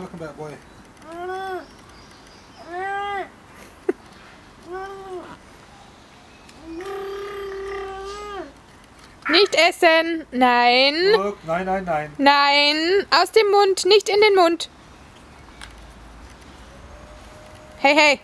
talking about, boy? Nicht essen. Nein. Look, nein, nein, nein. Nein. Aus dem Mund. Nicht in den Mund. Hey, hey.